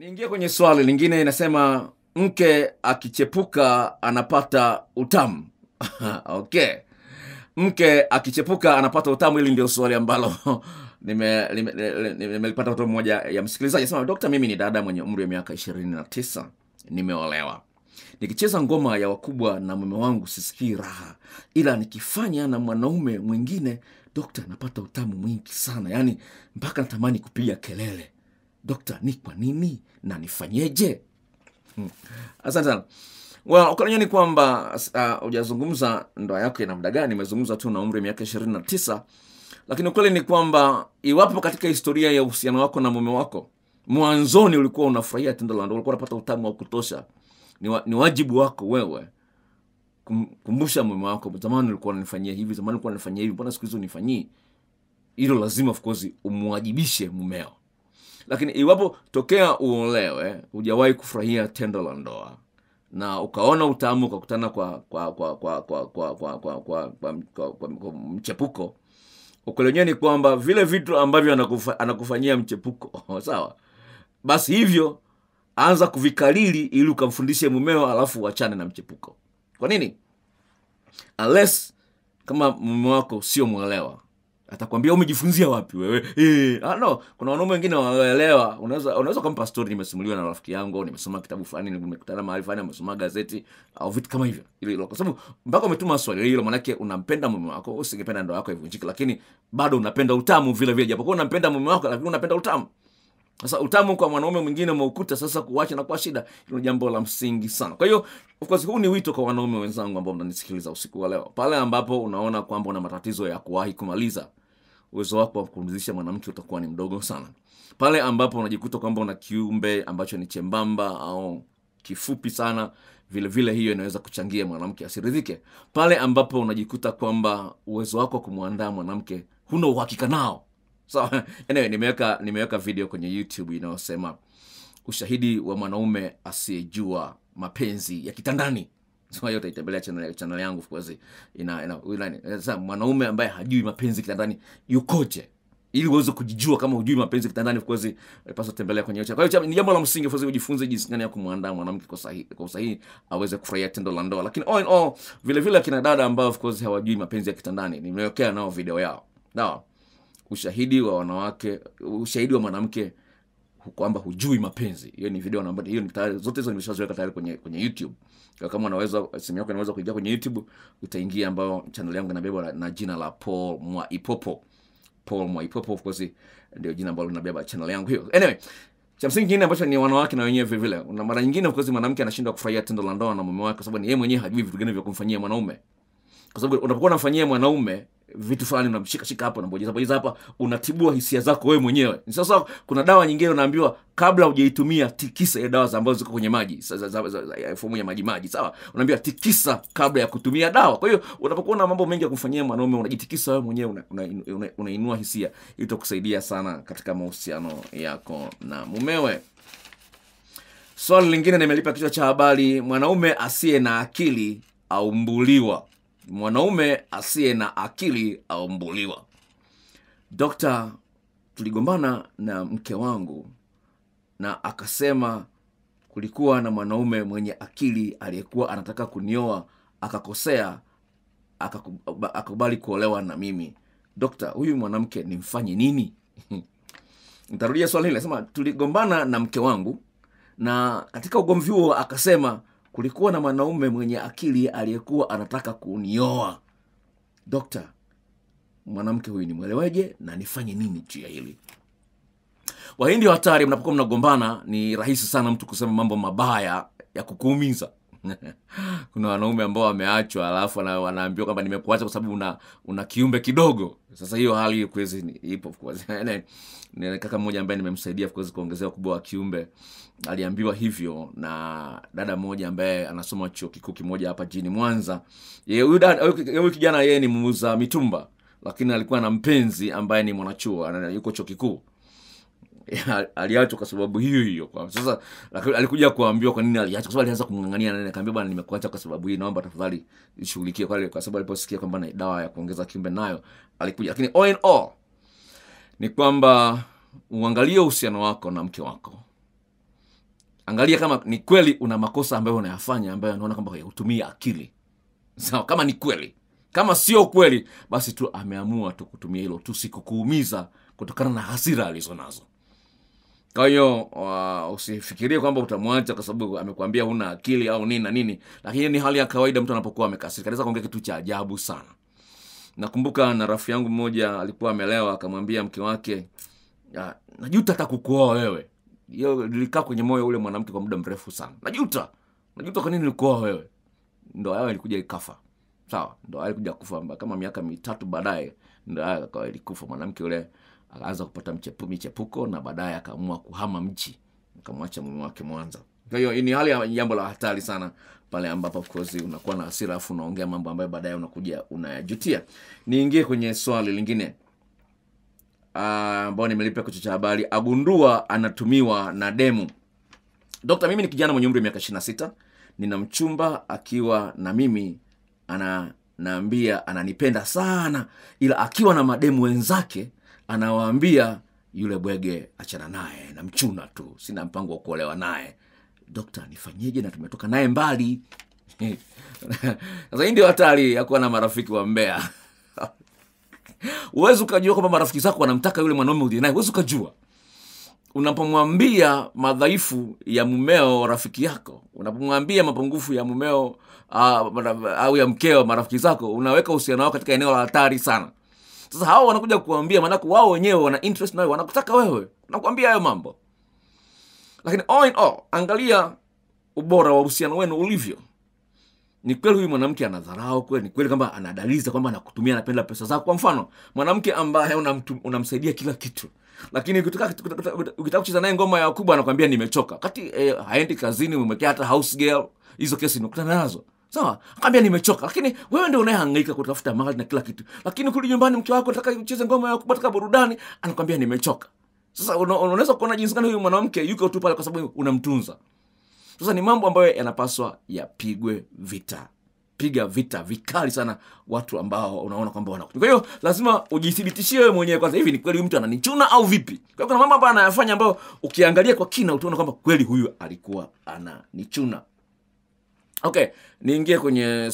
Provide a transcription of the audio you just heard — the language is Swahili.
Niingie kwenye swali lingine, inasema mke akichepuka anapata utamu. okay, mke akichepuka anapata utamu. Hili ndio swali ambalo nimelipata nime, nime, nime, kutoka moja ya msikilizaji sema, dokta, mimi ni dada mwenye umri wa miaka ishirini na tisa, nimeolewa. Nikicheza ngoma ya wakubwa na mume wangu sisikii raha, ila nikifanya na mwanaume mwingine, dokta, napata utamu mwingi sana, yaani mpaka natamani kupiga kelele. Dokta, ni kwa nini na nifanyeje? Hmm. Asante sana. Well, ukweli ni kwamba hujazungumza uh, ndoa yako ina muda gani, imezungumza tu na umri wa miaka ishirini na tisa, lakini ukweli ni kwamba iwapo katika historia ya uhusiano wako na mume wako mwanzoni ulikuwa unafurahia tendo la ndoa, ulikuwa unapata utamu wa kutosha, ni, wa, ni wajibu wako wewe kum, kumbusha mume wako, zamani ulikuwa unanifanyia hivi, zamani ulikuwa unanifanyia hivi, mbona siku hizi unifanyii? Hilo lazima of course umwajibishe mumeo. Lakini iwapo tokea uolewe hujawahi kufurahia tendo la ndoa na ukaona utamu ukakutana kwa kwa kwa kwa kwa kwa kwa kwa kwa kwa kwa mchepuko, ukweli wenyewe ni kwamba vile vitu ambavyo anakufa, anakufanyia mchepuko sawa, basi hivyo anza kuvikalili ili ukamfundishe mumeo, alafu wachane na mchepuko. Kwa nini? Unless kama mume wako sio mwelewa atakwambia umejifunzia wapi wewe? Eh, ah, no. Kuna wanaume wengine waelewa, unaweza unaweza kumpa story, nimesimuliwa na rafiki yangu, au nimesoma kitabu fulani, nimekutana mahali fulani, nimesoma gazeti au vitu kama hivyo, ile ile, kwa sababu mpaka umetuma swali hilo, manake unampenda mume wako, usingependa ndoa yako ivunjike, lakini bado unapenda utamu vile vile, japokuwa unampenda mume wako, lakini unapenda utamu. Sasa utamu kwa mwanaume mwingine umeukuta, sasa kuacha na kwa shida, hilo jambo la msingi sana. Kwa hiyo of course, huu ni wito kwa wanaume wenzangu ambao mnanisikiliza usiku wa leo, pale ambapo unaona kwamba una matatizo ya kuwahi kumaliza uwezo wako wa kumridhisha mwanamke utakuwa ni mdogo sana. Pale ambapo unajikuta kwamba una kiumbe ambacho ni chembamba au kifupi sana, vilevile vile hiyo inaweza kuchangia mwanamke asiridhike. Pale ambapo unajikuta kwamba uwezo wako wa kumwandaa mwanamke huna uhakika nao. So, anyway, nimeweka nimeweka video kwenye YouTube inayosema ushahidi wa mwanaume asiyejua mapenzi ya kitandani. So, yote itembelea channel, channel yangu of course ina, ina, ina, sasa mwanaume ambaye hajui mapenzi kitandani yukoje, ili uweze kujijua kama hujui mapenzi kitandani, of course paswa tembelea kwenye hiyo. Kwa hiyo ni jambo la msingi of course ujifunze jinsi gani ya kumwandaa mwanamke kwa sahihi, kwa usahihi aweze kufurahia tendo la ndoa. Lakini all in all, vile vile kina dada ambao of course hawajui mapenzi ya kitandani, nimewekea nao video yao. Sawa, ushahidi wa wanawake, ushahidi wa mwanamke kwamba hujui mapenzi. Hiyo ni video namba, hiyo ni tayari, zote hizo nimeshaziweka tayari kwenye kwenye YouTube. Kwa kama unaweza simu yako inaweza kuingia kwenye YouTube, utaingia ambayo channel yangu inabeba na, na jina la Paul Mwaipopo. Paul Mwaipopo of course ndio jina ambalo linabeba channel yangu hiyo. Anyway, cha msingi kingine ambacho ni wanawake na wenyewe vile vile. Na mara nyingine of course mwanamke anashindwa kufurahia tendo la ndoa na mume wake kwa sababu ni yeye mwenyewe hajui vitu gani vya kumfanyia mwanaume. Kwa sababu unapokuwa unamfanyia mwanaume vitu fulani unamshikashika hapo hapa unambonyeza bonyeza hapa, unatibua hisia zako wewe mwenyewe. Sasa, kuna dawa nyingine unaambiwa kabla hujaitumia tikisa ile dawa ambazo ziko kwenye maji fomu ya maji maji, sawa? Unaambiwa tikisa kabla ya kutumia dawa. Kwa hiyo unapokuwa na mambo mengi ya kumfanyia mwanaume, unajitikisa wewe mwenyewe, unainua una, una, una hisia, ili itakusaidia sana katika mahusiano yako na mumewe. Swali lingine nimelipa kichwa cha habari, mwanaume asiye na akili aumbuliwa mwanaume asiye na akili aumbuliwa. Dokta, tuligombana na mke wangu na akasema kulikuwa na mwanaume mwenye akili aliyekuwa anataka kunioa, akakosea, akakubali kuolewa na mimi. Dokta, huyu mwanamke nimfanye nini? ntarudia swali hili, nasema tuligombana na mke wangu na katika ugomvi huo akasema kulikuwa na mwanaume mwenye akili aliyekuwa anataka kunioa. Dokta, mwanamke huyu nimweleweje na nifanye nini juu ya hili? Wahindi wa hatari, mnapokuwa mnagombana, ni rahisi sana mtu kusema mambo mabaya ya kukuumiza. Kuna wanaume ambao wameachwa, alafu wanaambiwa kwamba nimekuacha kwa sababu una, una kiumbe kidogo. Sasa hiyo hali kwezi ipo of course. Ni kaka mmoja ambaye nimemsaidia of kuongezea ukubwa wa kiumbe, aliambiwa hivyo na dada mmoja ambaye anasoma chuo kikuu kimoja hapa jijini Mwanza. Huyu kijana yeye ni muuza mitumba, lakini alikuwa na mpenzi ambaye ni mwanachuo, yuko chuo kikuu aliachwa kwa sababu hiyo hiyo. Sasa alikuja kuambiwa kwa nini aliachwa, kwa sababu alianza kumng'ang'ania nani, akaambia, bwana, nimekuacha kwa sababu hii, naomba tafadhali ishughulikie kwa kwa sababu aliposikia kwamba na dawa ya kuongeza kiumbe nayo alikuja. Lakini all in all ni kwamba uangalie uhusiano wako na mke wako, angalia kama ni kweli una makosa ambayo unayafanya ambayo anaona kwamba hutumia akili sawa kama ni kweli kama sio kweli basi tu ameamua tu kutumia hilo tu sikukuumiza kutokana na hasira alizo nazo kwa hiyo uh, usifikirie kwamba utamwacha kwa sababu amekwambia huna akili au nini na nini. Lakini ni hali ya kawaida mtu anapokuwa amekasirika. Anaweza kuongea kitu cha ajabu sana. Nakumbuka na rafiki yangu mmoja alikuwa amelewa akamwambia mke wake "Ah, najuta hata kukuoa wewe. Hiyo ilikaa kwenye moyo ule mwanamke kwa muda mrefu sana. Najuta. Najuta kwa nini nilikuoa wewe? Ndoa yao ilikuja ikafa. Sawa ndo alikuja kufa kama miaka mitatu baadaye. Ndoa yao ilikufa. Mwanamke ule akaanza kupata michepuko na baadaye akaamua kuhama mji. Akamwacha mume wake mwanza. Kwa hiyo ni hali ya jambo la hatari sana pale ambapo course unakuwa na hasira afu unaongea mambo ambayo baadaye unakuja unayajutia. Niingie kwenye swali lingine ambao uh, nimelipia kichwa cha habari. Agundua anatumiwa na demu. Dokta mimi ni kijana mwenye umri wa miaka ishiri na sita. Nina mchumba akiwa na mimi ananaambia ananipenda sana ila akiwa na mademu wenzake anawaambia yule bwege achana naye namchuna tu sina mpango wa kuolewa naye. Dokta nifanyeje? Na tumetoka naye mbali. Sasa hii ndio hatari ya kuwa na marafiki wa mbea huwezi ukajua kwamba marafiki zako wanamtaka yule mwanaume ulie naye. Huwezi ukajua. Unapomwambia madhaifu ya mumeo rafiki yako unapomwambia mapungufu ya mumeo uh, au ya mkeo marafiki zako unaweka uhusiano wao katika eneo la hatari sana sasa hao wanakuja kuambia maanake wao wenyewe wana interest nawe wanakutaka wewe. Nakuambia hayo mambo. Lakini all in all angalia ubora wa uhusiano wenu ulivyo. Ni kweli huyu mwanamke anadharau kweli ni kweli kwamba anadaliza kwamba anakutumia anapenda pesa zako. Kwa mfano mwanamke ambaye unamsaidia kila kitu. Lakini ukitaka kucheza naye ngoma ya kubwa anakwambia nimechoka. Kati eh, haendi kazini umekea hata house girl hizo kesi nakutana nazo sawa? Akaambia nimechoka. Lakini wewe ndio unayehangaika kutafuta mali na kila kitu. Lakini kuli nyumbani mke wako nataka ucheze ngoma ya nataka burudani anakwambia nimechoka. Sasa unaweza kuona jinsi gani huyu mwanamke yuko tu pale kwa sababu unamtunza. Sasa ni mambo ambayo yanapaswa yapigwe vita. Piga vita vikali sana watu ambao unaona kwamba wana kwa hiyo lazima ujithibitishie wewe mwenyewe kwanza hivi ni kweli mtu ananichuna au vipi? Kwa hiyo kuna mambo ambayo anayafanya ambayo ukiangalia kwa kina utaona kwamba kweli huyu alikuwa ananichuna okay niingie kwenye